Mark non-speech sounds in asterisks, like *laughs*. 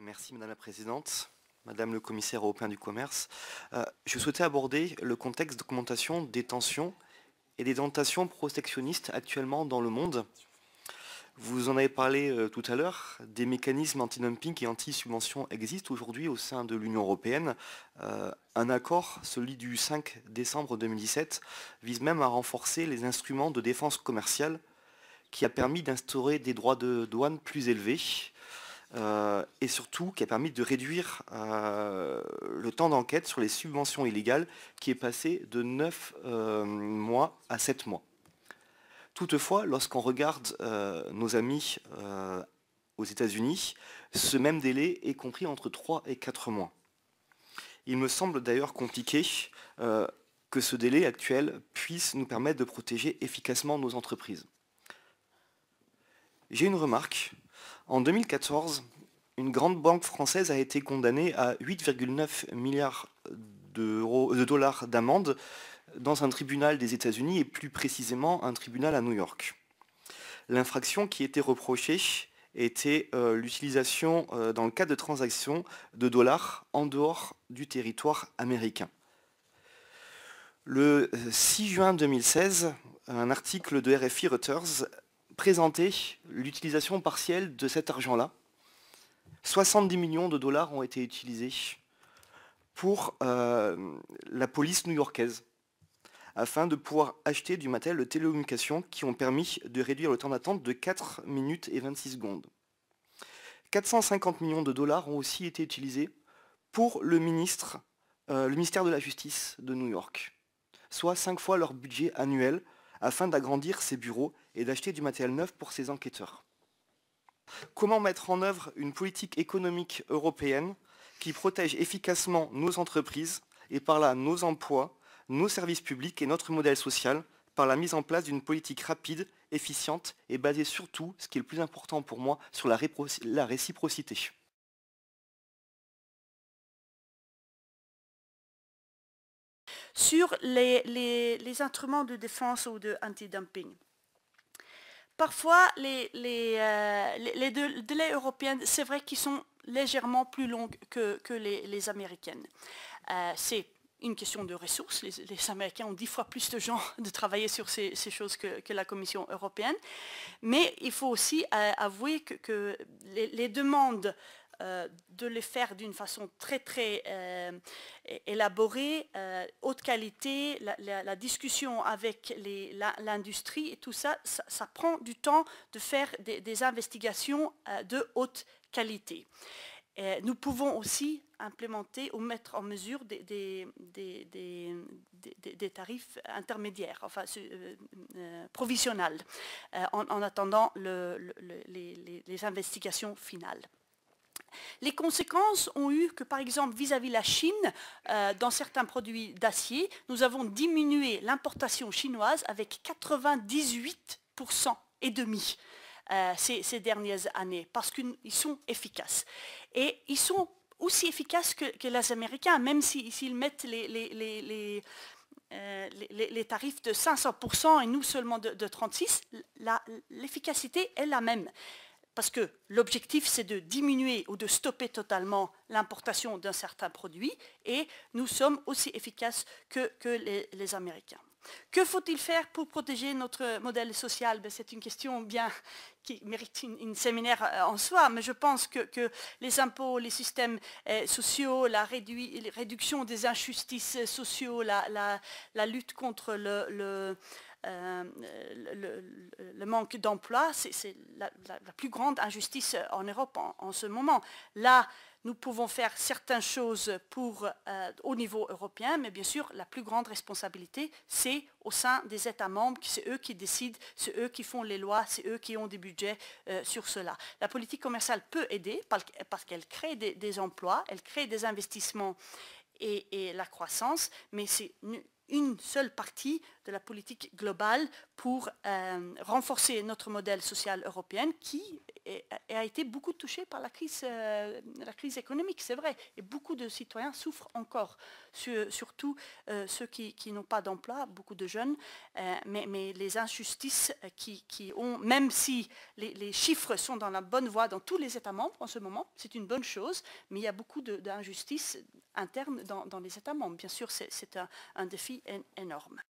Merci Madame la Présidente. Madame le Commissaire européen du commerce, euh, je souhaitais aborder le contexte d'augmentation des tensions et des tentations protectionnistes actuellement dans le monde. Vous en avez parlé euh, tout à l'heure, des mécanismes anti-dumping et anti-subvention existent aujourd'hui au sein de l'Union européenne. Euh, un accord, celui du 5 décembre 2017, vise même à renforcer les instruments de défense commerciale qui a permis d'instaurer des droits de douane plus élevés euh, et surtout qui a permis de réduire le temps d'enquête sur les subventions illégales qui est passé de 9 mois à 7 mois. Toutefois, lorsqu'on regarde euh, nos amis euh, aux États-Unis, ce même délai est compris entre 3 et 4 mois. Il me semble d'ailleurs compliqué euh, que ce délai actuel puisse nous permettre de protéger efficacement nos entreprises. J'ai une remarque. En 2014, une grande banque française a été condamnée à 8,9 milliards de dollars d'amende dans un tribunal des États-Unis et plus précisément un tribunal à New York. L'infraction qui était reprochée était euh, l'utilisation euh, dans le cadre de transactions de dollars en dehors du territoire américain. Le 6 euh, juin 2016, un article de RFI Reuters présentait l'utilisation partielle de cet argent-là. 70 millions de dollars ont été utilisés pour la police new-yorkaise afin de pouvoir acheter du matériel de télécommunication qui ont permis de réduire le temps d'attente de 4 minutes et 26 secondes. 450 millions de dollars ont aussi été utilisés pour le, ministre, euh, le ministère de la Justice de New York, soit 5 fois leur budget annuel afin d'agrandir ses bureaux et d'acheter du matériel neuf pour ses enquêteurs. Comment mettre en œuvre une politique économique européenne qui protège efficacement nos entreprises et par là nos emplois nos services publics et notre modèle social par la mise en place d'une politique rapide, efficiente et basée surtout, ce qui est le plus important pour moi, sur la, réciprocité? Sur les, instruments de défense ou de anti-dumping. Parfois, les, les, délais européens, c'est vrai qu'ils sont légèrement plus longs que, les, américaines. Euh, c'est une question de ressources. Les, Américains ont dix fois plus de gens *laughs* de travailler sur ces, choses que, la Commission européenne. Mais il faut aussi euh, avouer que, les, demandes euh, de les faire d'une façon très très euh, élaborée, haute qualité, la, discussion avec l'industrie et tout ça, ça, prend du temps de faire des, investigations de haute qualité. nous pouvons aussi implémenter ou mettre en mesure des, tarifs intermédiaires, enfin euh, euh, provisionnels, euh, en, attendant les, investigations finales. Les conséquences ont eu que, par exemple, vis-à-vis la Chine, dans certains produits d'acier, nous avons diminué l'importation chinoise avec 98% et demi ces, ces, dernières années, parce qu'ils sont efficaces. Et ils sont aussi efficaces que, les Américains, même s'ils mettent les, euh, tarifs de 500% et nous seulement de, de 36%, l'efficacité est la même. Parce que l'objectif, c'est de diminuer ou de stopper totalement l'importation d'un certain produit et nous sommes aussi efficaces que, les Américains. Que faut-il faire pour protéger notre modèle social? Ben, C'est une question bien qui mérite une, séminaire euh, en soi, mais je pense que, les impôts, les systèmes euh, sociaux, la réduction des injustices sociaux, la, lutte contre le, euh, le, manque d'emploi, c'est la, plus grande injustice en Europe en, ce moment. Là, nous pouvons faire certaines choses euh, au niveau européen, mais bien sûr, la plus grande responsabilité, c'est au sein des États membres, c'est eux qui décident, c'est eux qui font les lois, c'est eux qui ont des budgets euh, sur cela. La politique commerciale peut aider parce qu'elle crée des, emplois, elle crée des investissements et, la croissance, mais c'est une seule partie de la politique globale pour renforcer notre modèle social européen qui a été beaucoup touché par la crise, la crise économique, c'est vrai. Et beaucoup de citoyens souffrent encore, surtout ceux qui, n'ont pas d'emploi, beaucoup de jeunes. mais, les injustices qui, ont, même si les, chiffres sont dans la bonne voie dans tous les États membres en ce moment, c'est une bonne chose, mais il y a beaucoup d'injustices internes dans, les États membres. Bien sûr, c'est un défi énorme.